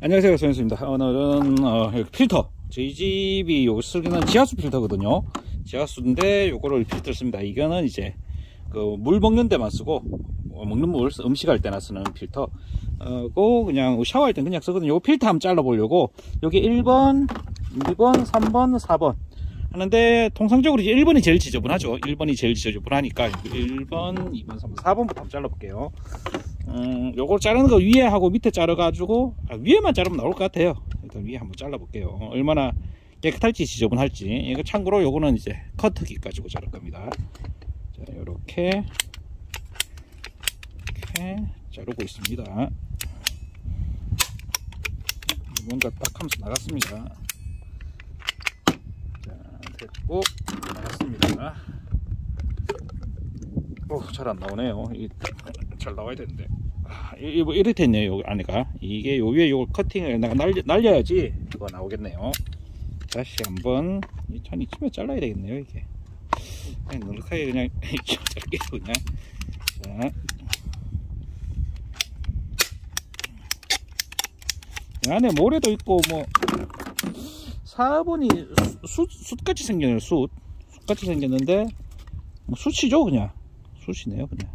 안녕하세요 소연수입니다. 오늘은 어, 여기 필터. 저희 집이 요 쓰기는 지하수 필터거든요. 지하수인데 요거를 필터 씁니다. 이거는 이제 그 물 먹는 데만 쓰고 어, 먹는 물 음식할 때나 쓰는 필터. 어, 고 그냥 샤워할 때 그냥 쓰거든요. 요 필터 한번 잘라 보려고. 여기 1번 2번 3번 4번. 하는데 통상적으로 이제 1번이 제일 지저분하죠. 1번이 제일 지저분하니까 1번 2번 3번 4번부터 한번 잘라 볼게요 음, 요걸 자르는 거 위에 하고 밑에 자르 가지고 아, 위에만 자르면 나올 것 같아요. 일단 위에 한번 잘라 볼게요. 얼마나 깨끗할지 지저분할지. 이거 참고로 요거는 이제 커트기 가지고 자를 겁니다. 자 요렇게. 이렇게 자르고 있습니다. 뭔가 딱 하면서 나갔습니다. 자 됐고 나갔습니다. 오잘 안 나오네요. 이, 잘 나와야 되는데. 아, 이, 뭐 이렇게 됐네요 여기 안에가. 이게 요 위에 요 커팅을 날려, 날려야지 이거 나오겠네요. 다시 한번 전 이쯤에 잘라야 되겠네요 이게. 그냥 넉넉하게 그냥 짧게 그냥. 자. 이 안에 모래도 있고 뭐 4번이 숯, 숯같이 생겼네요 숯. 숯같이 생겼는데 뭐 숯이죠 그냥. 숯이네요 그냥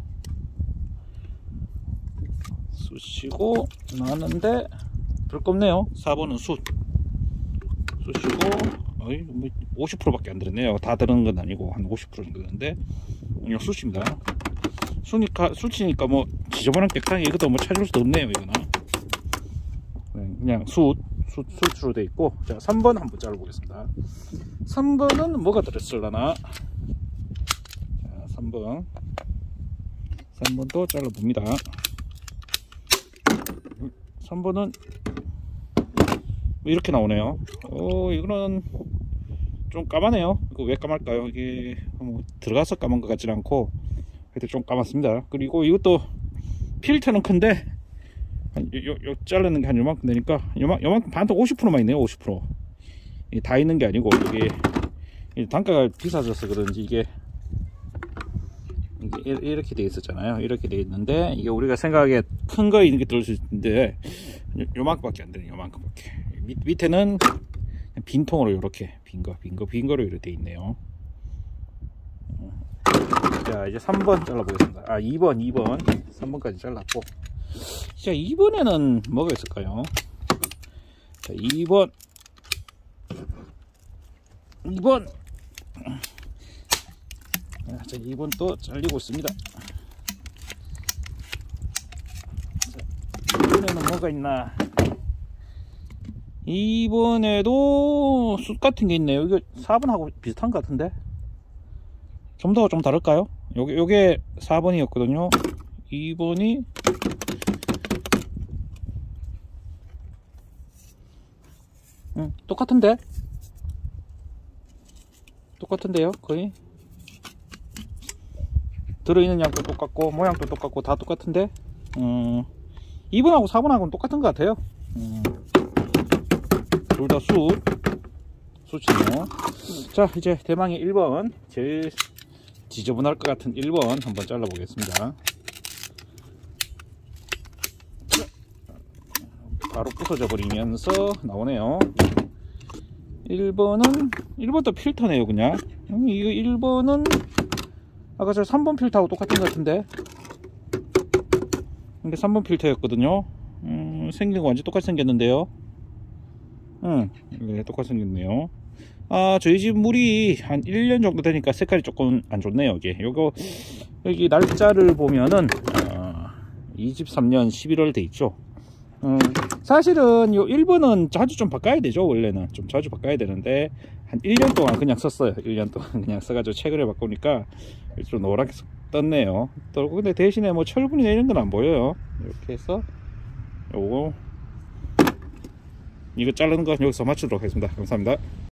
숯이고 나왔는데 별겁네요. 4번은 숯 숯이고 어이 뭐 50%밖에 안 들었네요. 다 들은 건 아니고 한 50% 정도 되는데 그냥 숯입니다. 숯이니까 숯이니까 뭐 지저분한 깨끗하게 이것도 뭐 찾을 수도 없네요 이거는. 그냥 숯 숯, 숯으로 돼 있고. 자 3번 한번 잘라 보겠습니다. 3번은 뭐가 들었을라나? 자 3번. 3번도 잘라 봅니다 3번은 이렇게 나오네요. 어 이거는 좀 까마네요. 이거 왜 까말까요? 이게 뭐 들어가서 까만 것 같지는 않고 하여튼 좀 까맣습니다. 그리고 이것도 필터는 큰데 요, 요, 자르는 게 한 요만큼 되니까 요만, 요만큼 반도 50%만 있네요 50%다 있는 게 아니고 이게 단가가 비싸져서 그런지 이게 이렇게 돼 있었잖아요. 이렇게 돼 있는데 이게 우리가 생각하기에 큰거 있는 게 들을 수 있는데 요만큼밖에 안 되네 요만큼밖에. 밑, 밑에는 빈통으로 이렇게 빈거 빈거 빈거로 이렇게 돼 있네요. 자 이제 3번 잘라 보겠습니다. 아 2번 2번. 3번까지 잘랐고. 자 2번에는 뭐가 있을까요? 자 2번. 2번 자 2번 또 잘리고 있습니다. 자, 2번에는 뭐가 있나? 2번에도 숯 같은 게 있네요. 이거 4번하고 비슷한 것 같은데? 점도가 좀 다를까요? 요게 요게 4번이었거든요. 2번이 응, 똑같은데? 똑같은데요 거의 들어있는 양도 똑같고 모양도 똑같고 다 똑같은데 음, 2번하고 4번하고는 똑같은 것 같아요. 음, 둘다 숯, 숯이네요 자 이제 대망의 1번 제일 지저분할 것 같은 1번 한번 잘라 보겠습니다. 바로 부서져 버리면서 나오네요. 1번은 1번도 필터네요 그냥. 음, 이거 1번은 아까 저 3번 필터하고 똑같은 것 같은데? 근데 3번 필터였거든요. 음, 생긴 거 완전 똑같이 생겼는데요. 응 네, 똑같이 생겼네요. 아 저희 집 물이 한 1년 정도 되니까 색깔이 조금 안 좋네요 이게. 요거 여기 날짜를 보면은 어, 23년 11월 돼 있죠 음, 사실은 요 1번은 자주 좀 바꿔야 되죠 원래는. 좀 자주 바꿔야 되는데 한 1년 동안 그냥 썼어요. 1년 동안 그냥 써가지고 최근에 바꾸니까 좀 노랗게 떴네요. 또 근데 대신에 뭐 철분이나 이런 건안 보여요. 이렇게 해서 요거 이거 자르는 거 여기서 마치도록 하겠습니다. 감사합니다